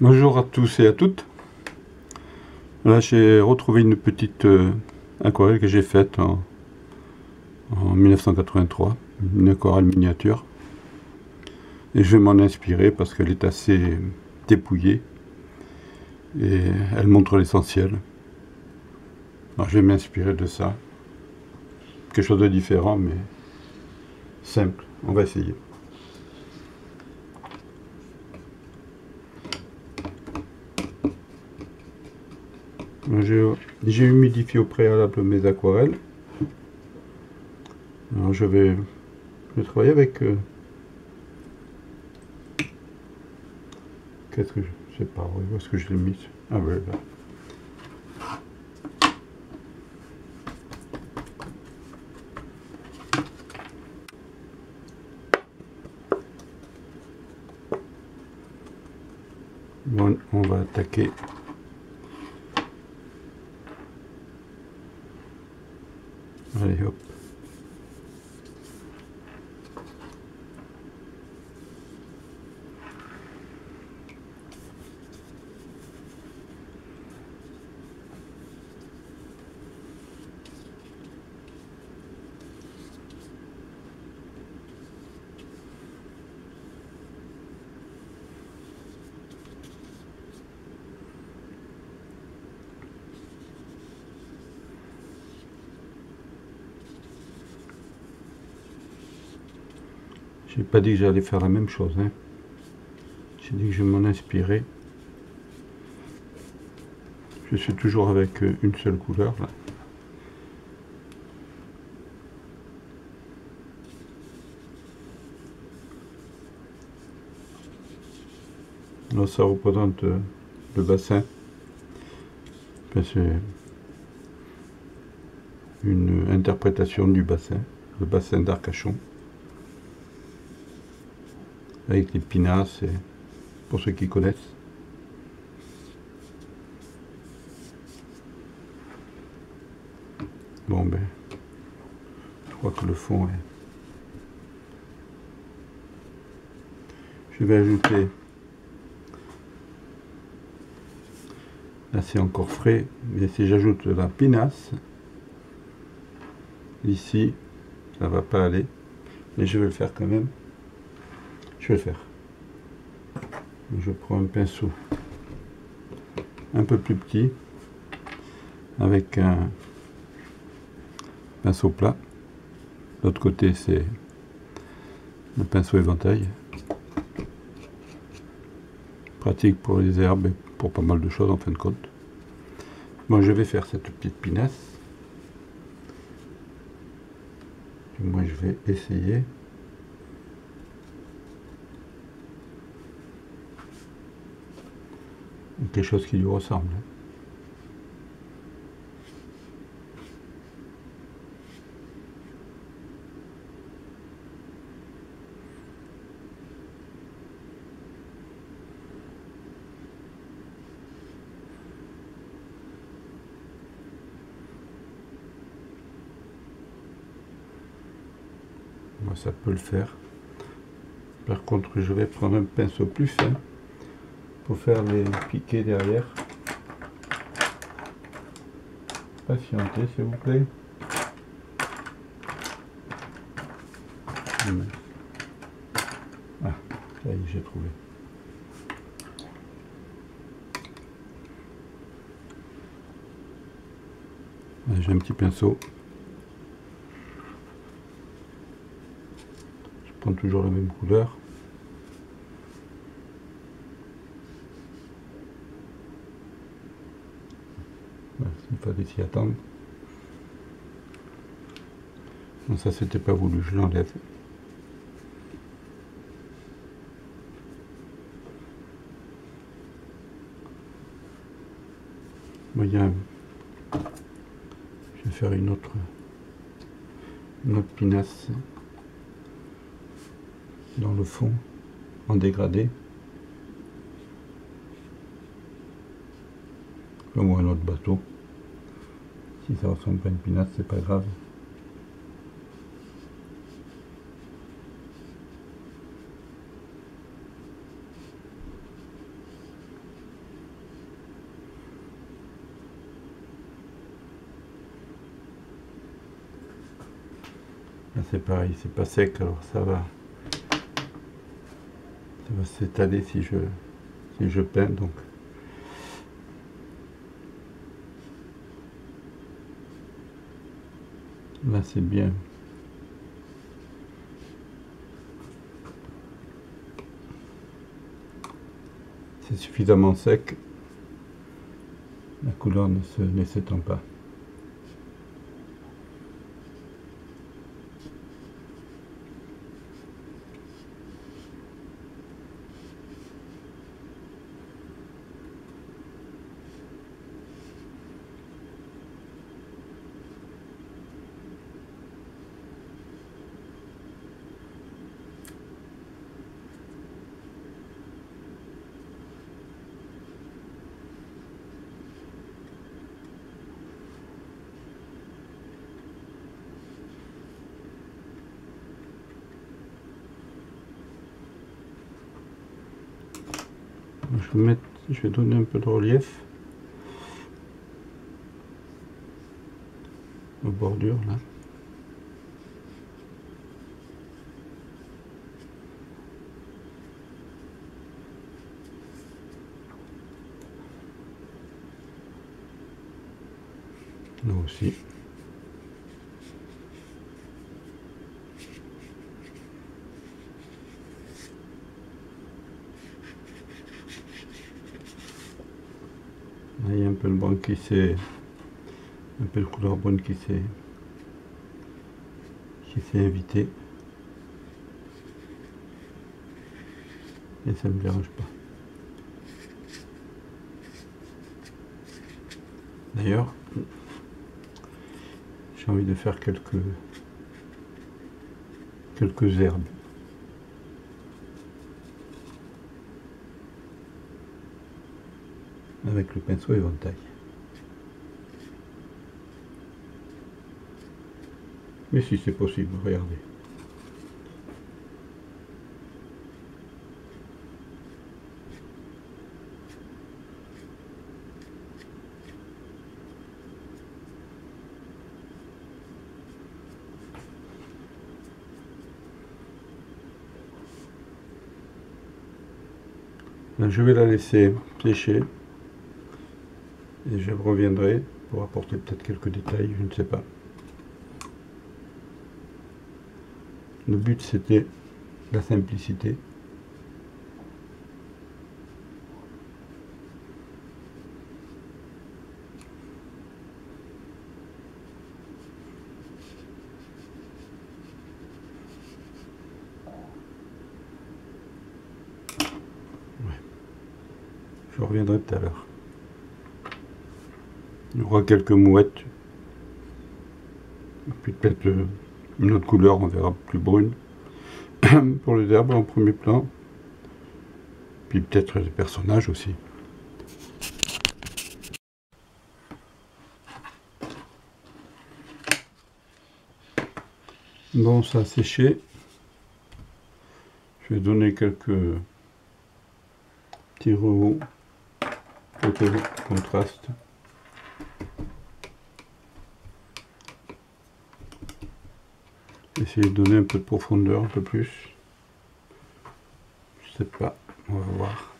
Bonjour à tous et à toutes. Là, j'ai retrouvé une petite euh, aquarelle que j'ai faite en, 1983, une aquarelle miniature. Et je vais m'en inspirer parce qu'elle est assez dépouillée et elle montre l'essentiel. Alors, je vais m'inspirer de ça. Quelque chose de différent, mais simple. On va essayer. J'ai humidifié au préalable mes aquarelles. Alors je vais, travailler avec... Euh, qu'est-ce que je... je sais pas, où est-ce que je l'ai mis? Ah ouais, là. Bon, on va attaquer Allez pas dit que j'allais faire la même chose. Hein. J'ai dit que je vais m'en inspirer. Je suis toujours avec euh, une seule couleur. Là. ça représente le bassin. C'est une interprétation du bassin, le bassin d'Arcachon avec les pinasses, pour ceux qui connaissent. Bon ben, je crois que le fond est... Je vais ajouter... Là c'est encore frais, mais si j'ajoute la pinasse, ici, ça va pas aller, mais je vais le faire quand même. Je vais le faire. Je prends un pinceau un peu plus petit avec un pinceau plat. L'autre côté, c'est le pinceau éventail. Pratique pour les herbes et pour pas mal de choses en fin de compte. Bon, je vais faire cette petite pinasse. moi, je vais essayer. Quelque chose qui lui ressemble. Moi, ça peut le faire. Par contre, je vais prendre un pinceau plus fin pour faire les piquets derrière. Patientez s'il vous plaît. Ah, ça j'ai trouvé. J'ai un petit pinceau. Je prends toujours la même couleur. il fallait s'y attendre. Non, ça c'était pas voulu, je l'enlève. Moyen. Je vais faire une autre, une autre pinasse dans le fond en dégradé. Comme un autre bateau. Si ça ressemble pas à une pinasse, c'est pas grave. Là c'est pareil, c'est pas sec, alors ça va, ça va s'étaler si je, si je peins, donc. C'est bien. C'est suffisamment sec. La couleur ne s'étend pas. Je vais, mettre, je vais donner un peu de relief aux bordures là. Là aussi. il y a un peu le brun qui un peu de couleur brune qui s'est qui s'est invité. Et ça me dérange pas. D'ailleurs j'ai envie de faire quelques quelques herbes. Avec le pinceau éventail. Mais si c'est possible, regardez. je vais la laisser sécher et je reviendrai pour apporter peut-être quelques détails, je ne sais pas. Le but c'était la simplicité. Je reviendrai tout à l'heure. Il y aura quelques mouettes. Puis peut-être euh, une autre couleur, on verra plus brune. Pour les herbes en premier plan. Puis peut-être des personnages aussi. Bon, ça a séché. Je vais donner quelques petits remots, quelques contrastes. Essayer de donner un peu de profondeur, un peu plus. Je sais pas, on va voir.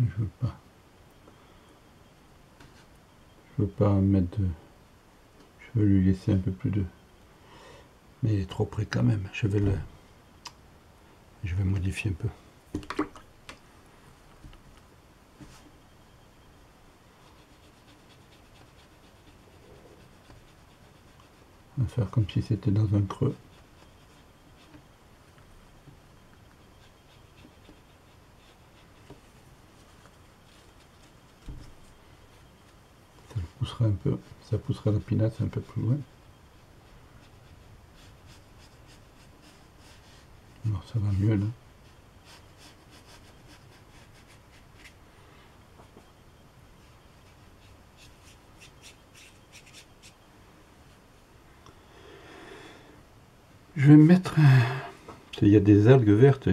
Je veux pas. Je veux pas mettre de je veux lui laisser un peu plus de mais il est trop près quand même. Je vais le je vais modifier un peu. On va faire comme si c'était dans un creux poussera un peu, poussera la pinasse un peu plus loin. Alors ça va mieux là. Je vais mettre... Il y a des algues vertes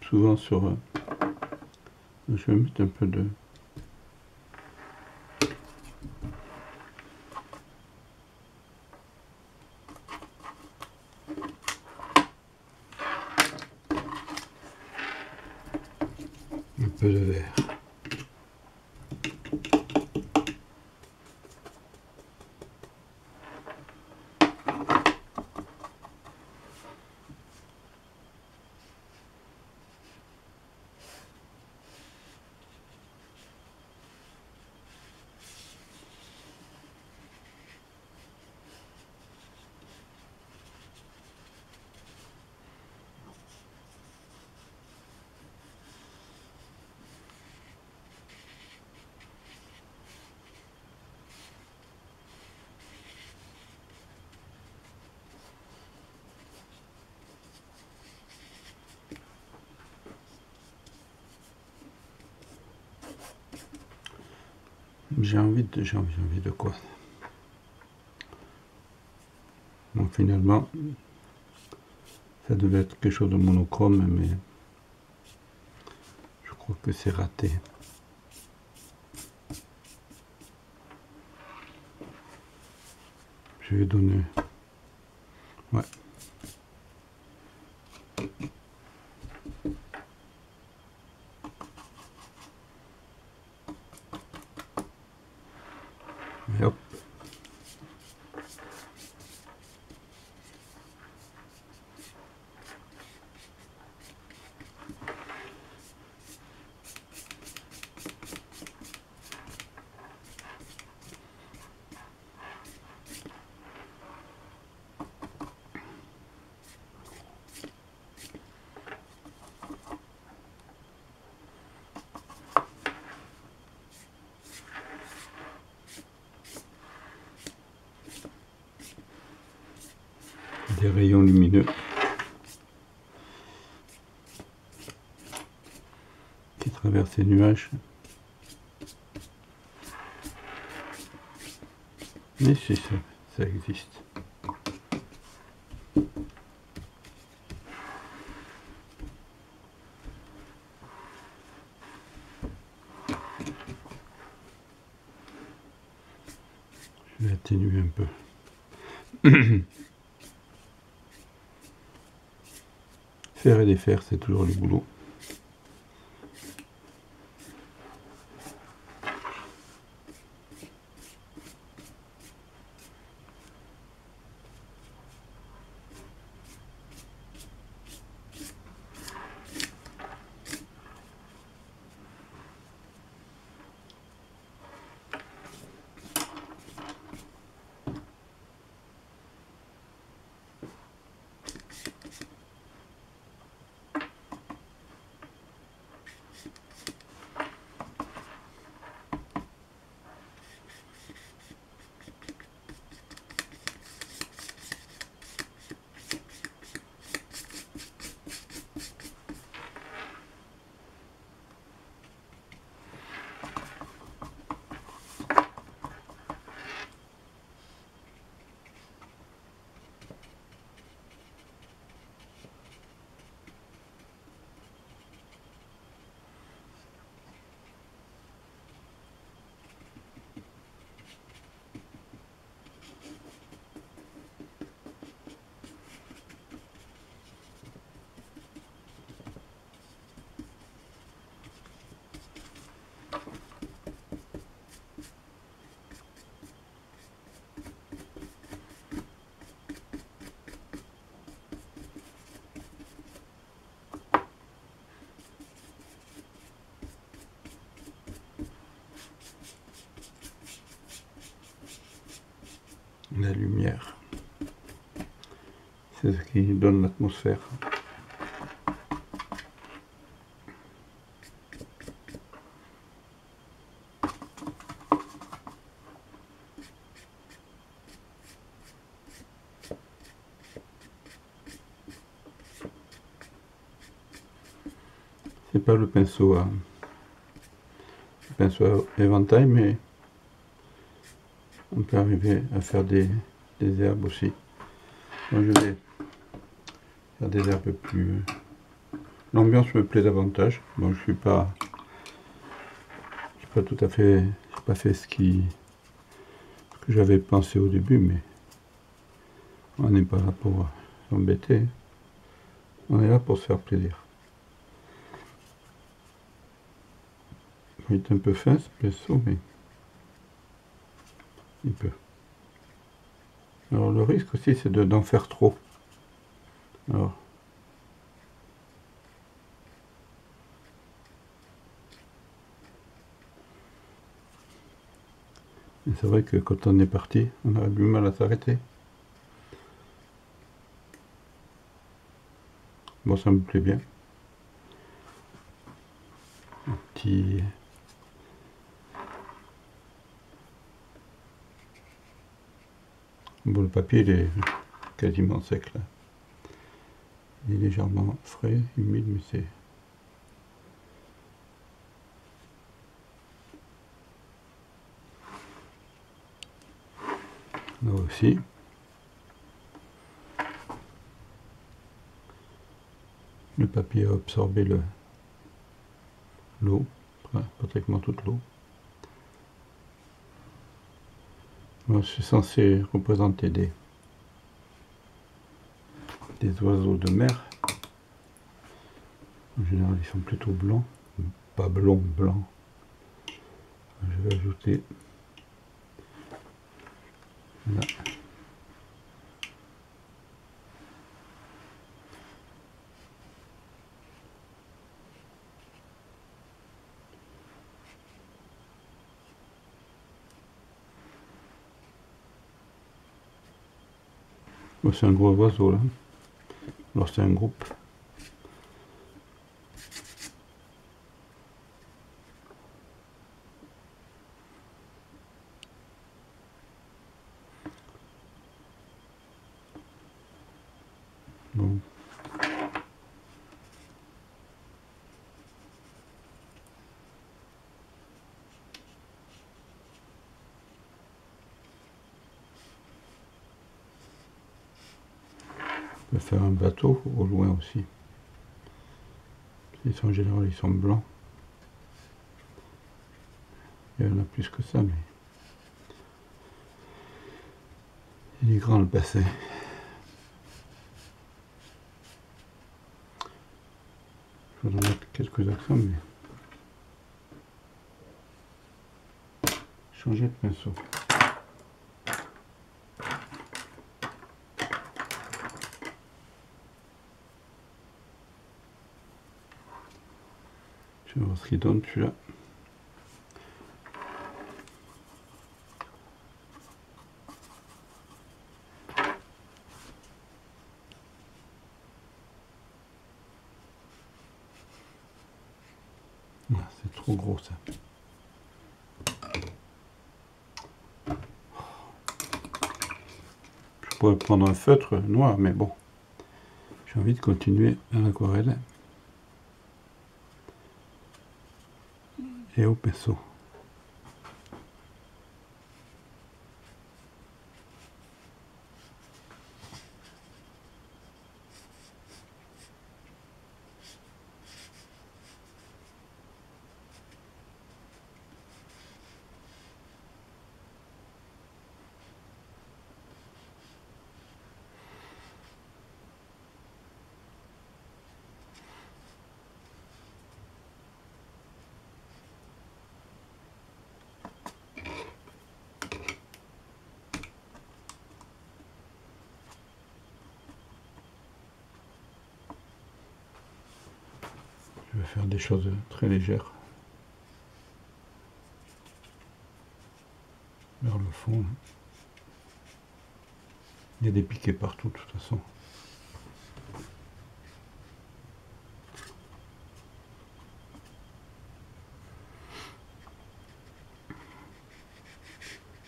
souvent sur... Euh, je vais mettre un peu de... peu de verre. J'ai envie de j'ai envie de quoi? Donc finalement, ça devait être quelque chose de monochrome, mais je crois que c'est raté. Je vais donner. Ouais. Les nuages. Mais c'est ça, ça existe. Je vais atténuer un peu. Faire et défaire, c'est toujours le boulot. la lumière. C'est ce qui donne l'atmosphère. C'est pas le pinceau à, pinceau à éventail, mais peut arriver à faire des, herbes aussi. Moi je vais faire des herbes plus... L'ambiance me plaît davantage. Bon, je suis pas... Je suis pas tout à fait... Pas fait ce qui... Que j'avais pensé au début, mais... On n'est pas là pour s'embêter. On est là pour se faire plaisir. Il est un peu fin ce pinceau, mais il peut. Alors le risque aussi c'est d'en faire trop. Alors. c'est vrai que quand on est parti, on aurait du mal à s'arrêter. Bon, ça me plaît bien. Un petit Bon, le papier il est quasiment sec là. Il est légèrement frais, humide, mais c'est... Là aussi. Le papier a absorbé l'eau, pratiquement toute l'eau. Moi, je suis censé représenter des, oiseaux de mer. En général, ils sont plutôt blancs, pas blonds, blancs. Je vais ajouter. C'est un gros oiseau là. Alors c'est un groupe. Bon. Peut faire un bateau au loin aussi. Ils sont en général, ils sont blancs. Il y en a plus que ça, mais il est grand le bassin. Je vais mettre quelques accents, mais changer de pinceau. Je vais voir ce qu'il donne celui-là. Ah, c'est trop gros ça. Je pourrais prendre un feutre noir, mais bon. J'ai envie de continuer à l'aquarelle. eu pessoal faire des choses très légères. Vers le fond. Il y a des piquets partout de toute façon.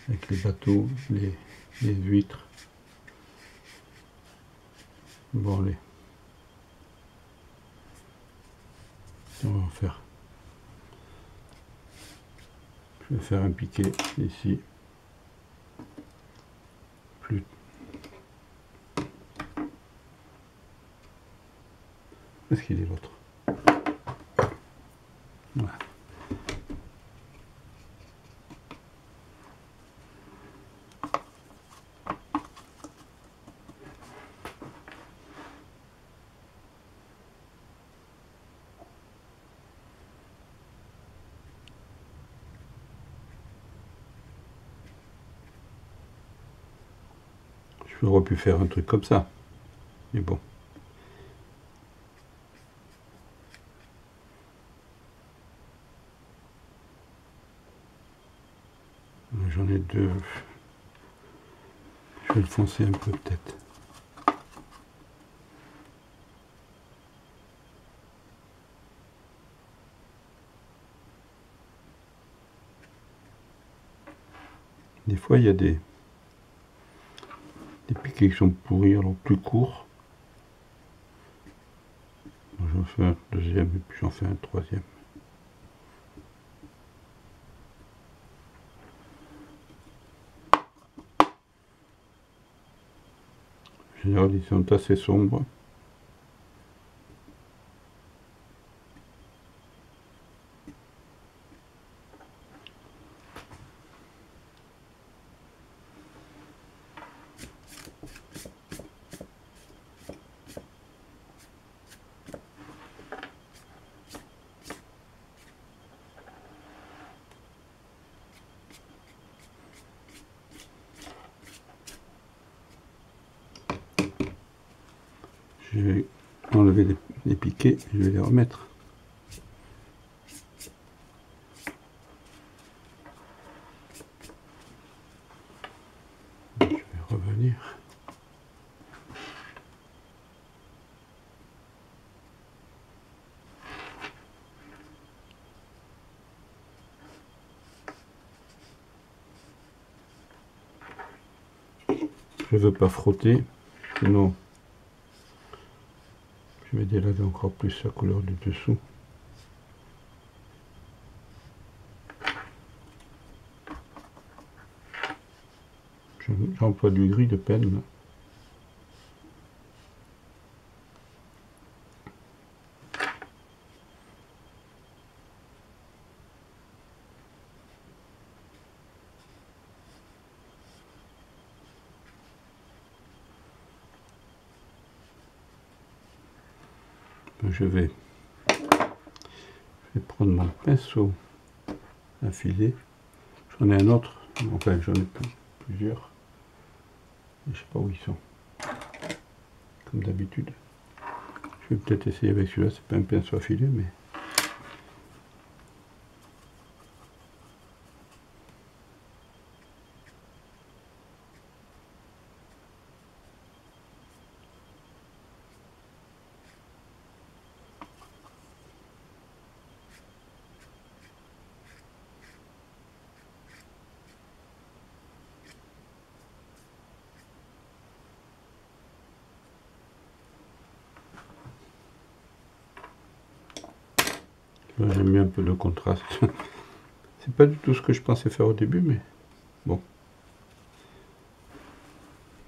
Avec les bateaux, les, les huîtres. Bon, les On va en faire. Je vais faire un piqué ici. Plus. Est-ce qu'il est l'autre Voilà. J'aurais pu faire un truc comme ça. Mais bon. J'en ai deux. Je vais le foncer un peu peut-être. Des fois, il y a des qui sont pourris, alors plus courts. J'en fais un deuxième et puis j'en fais un troisième. En général, ils sont assez sombres. Je vais enlever les, piquets, je vais les remettre. Je vais revenir. Je veux pas frotter, sinon délaver encore plus la couleur du dessous. J'emploie du gris de peine. je vais, je vais prendre mon pinceau affilé. J'en ai un autre, enfin j'en ai plusieurs. Je sais pas où ils sont. Comme d'habitude. Je vais peut-être essayer avec celui-là, c'est pas un pinceau affilé, mais J'aime mis un peu de contraste. C'est pas du tout ce que je pensais faire au début, mais bon.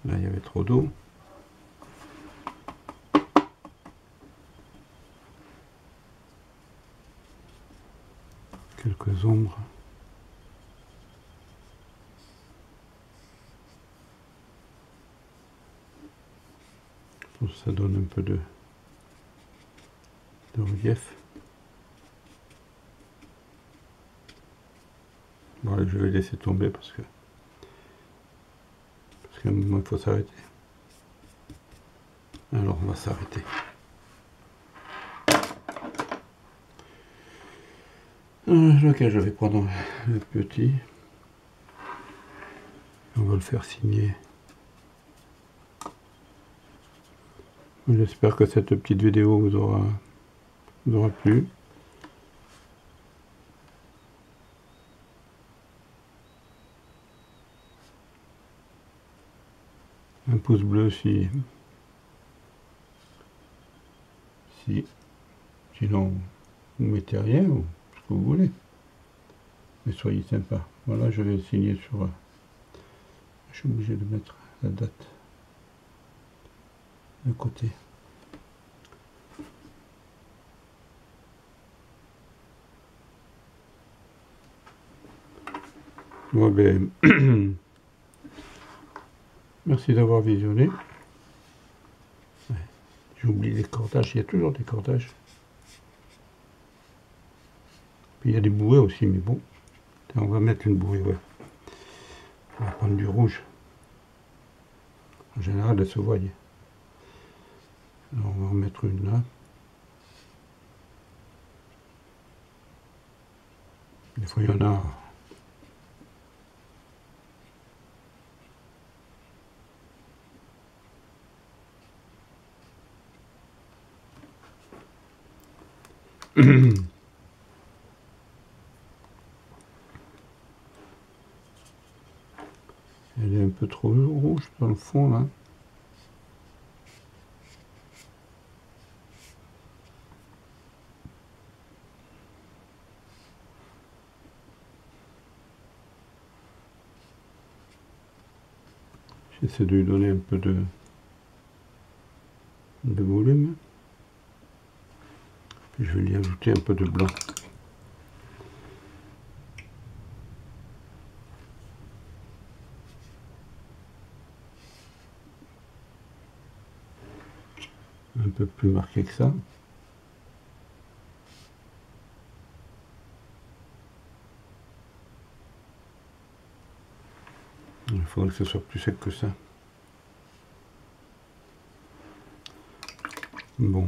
Là, il y avait trop d'eau. Quelques ombres. Ça donne un peu de relief. Je vais laisser tomber parce que parce qu'à un moment il faut s'arrêter. Alors on va s'arrêter. lequel je vais prendre le petit. On va le faire signer. J'espère que cette petite vidéo vous aura, vous aura plu. Pouce bleu si si sinon vous mettez rien ou ce que vous voulez. Mais soyez sympa. Voilà, je vais signer sur... Je suis obligé de mettre la date de côté. Bon, ben, merci d'avoir visionné. J'oublie les cordages, il y a toujours des cordages. Puis il y a des bouées aussi, mais bon. On va mettre une bouée, ouais. On va prendre du rouge. En général, elle se voyait. Alors on va en mettre une là. Des fois, il y en a Elle est un peu trop rouge dans le fond là. J'essaie de lui donner un peu de, je vais lui ajouter un peu de blanc. Un peu plus marqué que ça. Il faudrait que ce soit plus sec que ça. Bon.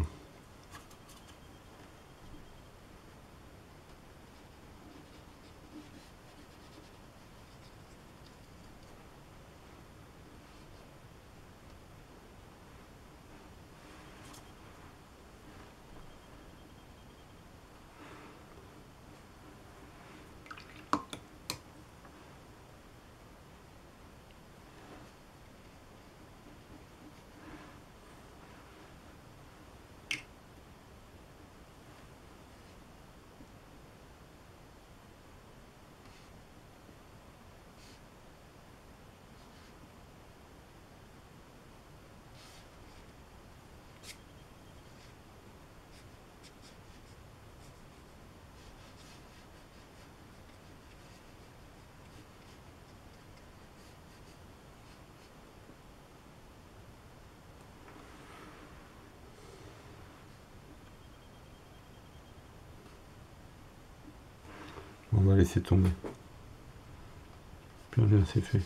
On va laisser tomber. Plus rien c'est fait.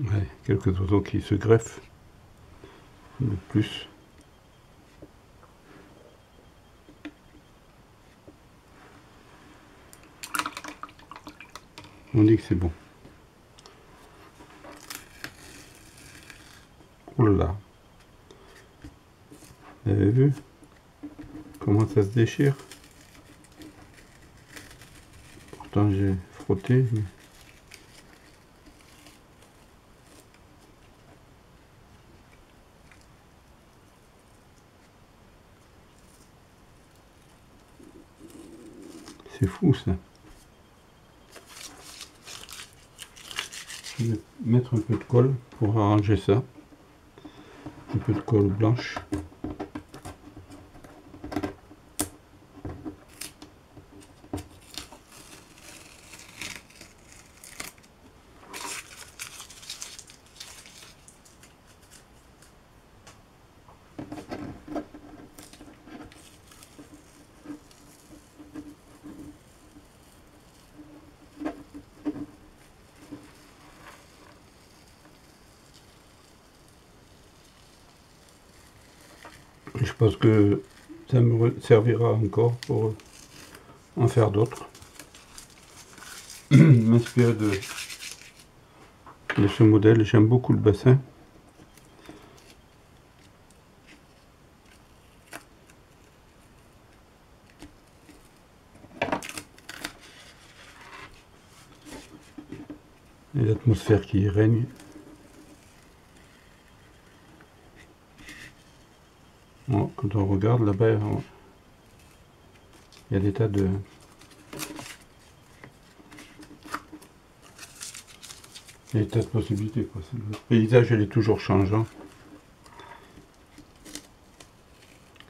Ouais, quelques oiseaux qui se greffent. De plus. On dit que c'est bon. Oh là là. Vous avez vu? Comment ça se déchire. Pourtant j'ai frotté. C'est fou ça. Je vais mettre un peu de colle pour arranger ça. Un peu de colle blanche. Je pense que ça me servira encore pour en faire d'autres. M'inspirer de, de ce modèle, j'aime beaucoup le bassin. et l'atmosphère qui y règne. Quand on regarde là-bas, il y a des tas de... Des tas de possibilités. Le paysage, il est toujours changeant.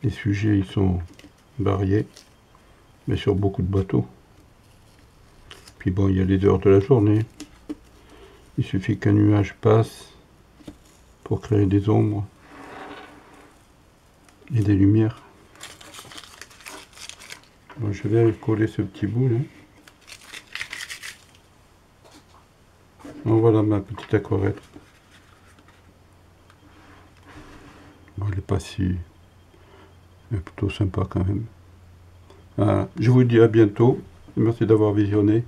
Les sujets, ils sont variés, mais sur beaucoup de bateaux. Puis bon, il y a les heures de la journée. Il suffit qu'un nuage passe pour créer des ombres et des lumières. je vais coller ce petit bout là. voilà ma petite aquarelle. elle n'est pas si... Elle est plutôt sympa quand même. Je vous dis à bientôt. Merci d'avoir visionné.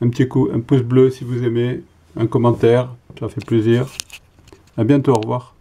Un petit coup, un pouce bleu si vous aimez, un commentaire, ça fait plaisir. À bientôt, au revoir.